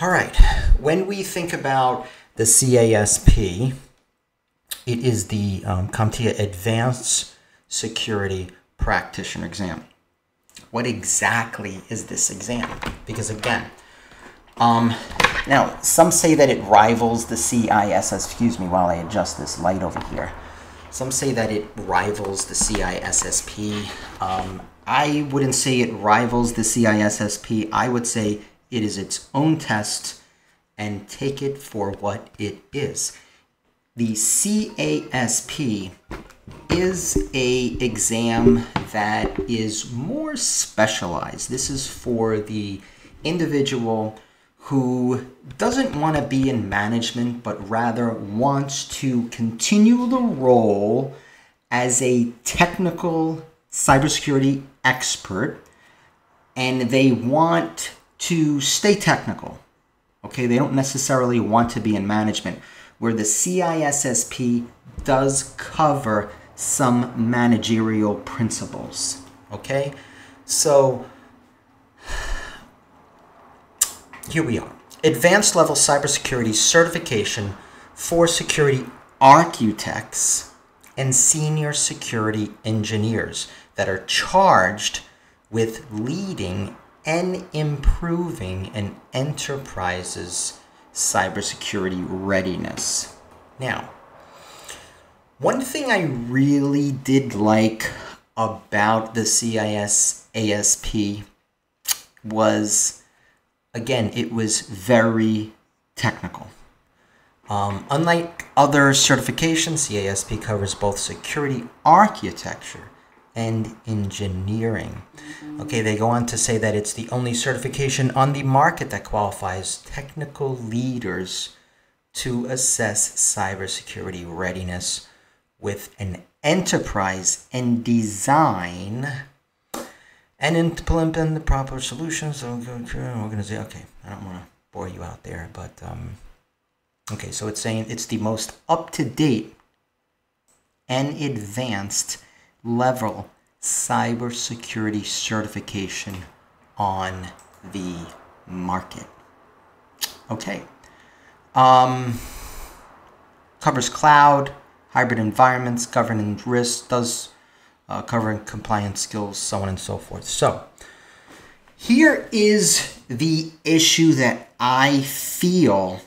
All right. When we think about the CASP, it is the um, CompTIA Advanced Security Practitioner exam. What exactly is this exam? Because again, um, now some say that it rivals the CISS. Excuse me while I adjust this light over here. Some say that it rivals the CISSP. Um, I wouldn't say it rivals the CISSP. I would say it is its own test and take it for what it is. The CASP is a exam that is more specialized. This is for the individual who doesn't want to be in management but rather wants to continue the role as a technical cybersecurity expert and they want to stay technical. Okay, they don't necessarily want to be in management where the CISSP does cover some managerial principles. Okay, so here we are. Advanced level cybersecurity certification for security architects and senior security engineers that are charged with leading and improving an enterprise's cybersecurity readiness. Now, one thing I really did like about the CASP was, again, it was very technical. Um, unlike other certifications, CASP covers both security architecture and engineering. Okay, they go on to say that it's the only certification on the market that qualifies technical leaders to assess cybersecurity readiness with an enterprise and design and implement the proper solutions. Organization. Okay, I don't want to bore you out there, but um, okay. So it's saying it's the most up to date and advanced level cybersecurity certification on the market. Okay. Um, covers cloud, hybrid environments, governing risks, does uh, covering compliance skills, so on and so forth. So here is the issue that I feel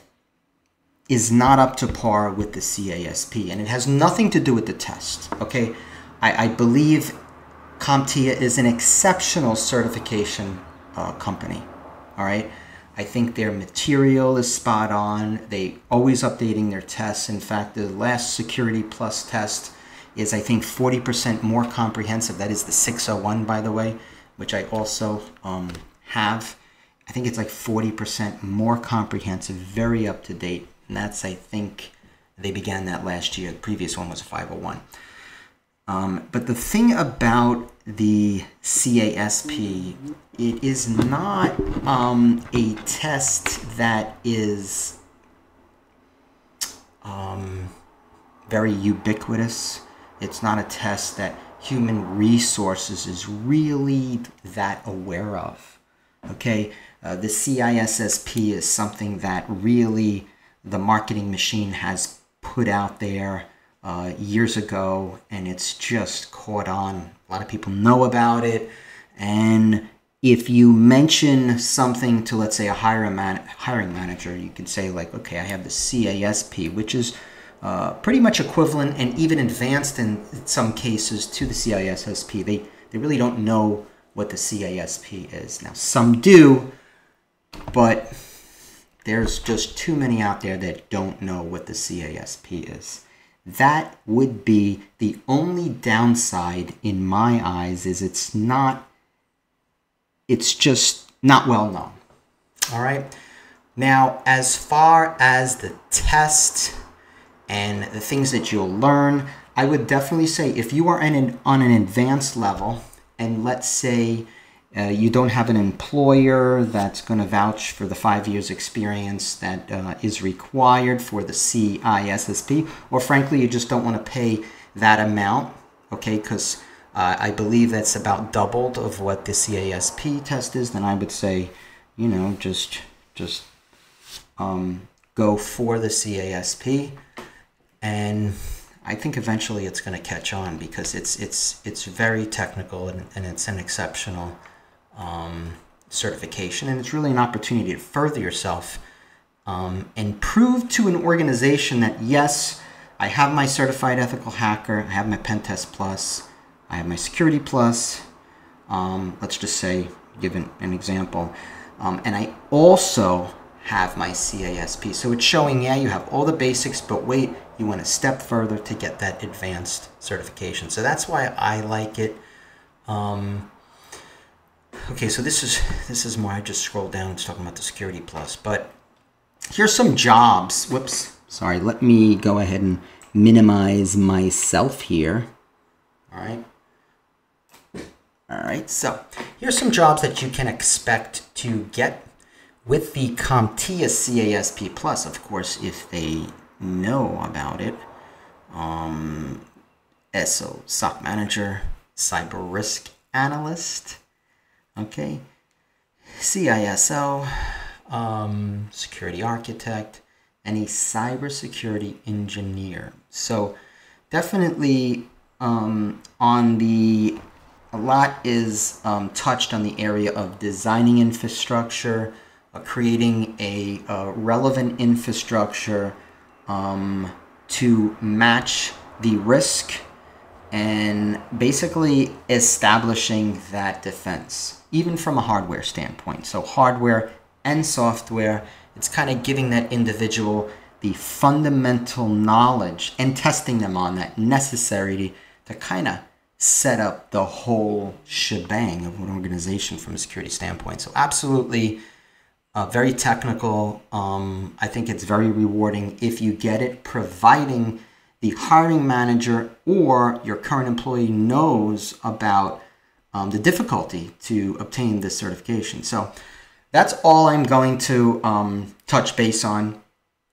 is not up to par with the CASP, and it has nothing to do with the test. Okay, I, I believe CompTIA is an exceptional certification uh, company. All right. I think their material is spot on. They always updating their tests. In fact, the last Security Plus test is I think 40% more comprehensive. That is the 601, by the way, which I also um, have. I think it's like 40% more comprehensive, very up to date. And that's, I think, they began that last year. The previous one was a 501. Um, but the thing about the CASP, it is not um, a test that is um, very ubiquitous. It's not a test that human resources is really that aware of. Okay, uh, the CISSP is something that really the marketing machine has put out there uh, years ago, and it's just caught on. A lot of people know about it, and if you mention something to, let's say, a hiring, man- hiring manager, you can say like, okay, I have the CASP, which is uh, pretty much equivalent and even advanced in some cases to the CISSP. They they really don't know what the CASP is. Now some do, but there's just too many out there that don't know what the CASP is that would be the only downside in my eyes is it's not it's just not well known. All right. Now as far as the test and the things that you'll learn i would definitely say if you are an, on an advanced level and let's say uh, you don't have an employer that's going to vouch for the five years experience that uh, is required for the CISSP, or frankly, you just don't want to pay that amount, okay, because uh, I believe that's about doubled of what the CASP test is, then I would say, you know, just just um, go for the CASP, and I think eventually it's going to catch on because it's it's it's very technical and, and it's an exceptional um, certification, and it's really an opportunity to further yourself um, and prove to an organization that yes, I have my certified ethical hacker, I have my pen test plus, I have my security plus. Um, let's just say, give an, an example, um, and I also have my CASP. So it's showing, yeah, you have all the basics, but wait, you went a step further to get that advanced certification. So that's why I like it. Um, okay, so this is this is more. I just scrolled down. It's talking about the Security Plus, but here's some jobs. Whoops, sorry. Let me go ahead and minimize myself here. All right. All right, so here's some jobs that you can expect to get with the CompTIA CASP Plus, of course, if they know about it. Um, SO SOC Manager, Cyber Risk Analyst, okay, CISO, um, Security Architect, and a Cybersecurity Engineer. So definitely um, on the a lot is um, touched on the area of designing infrastructure, uh, creating a, a, relevant infrastructure um, to match the risk and basically establishing that defense, even from a hardware standpoint. So, hardware and software, it's kind of giving that individual the fundamental knowledge and testing them on that necessary to kind of set up the whole shebang of an organization from a security standpoint. So, absolutely uh, very technical. Um, I think it's very rewarding if you get it, providing the hiring manager or your current employee knows about um, the difficulty to obtain this certification. So that's all I'm going to um, touch base on.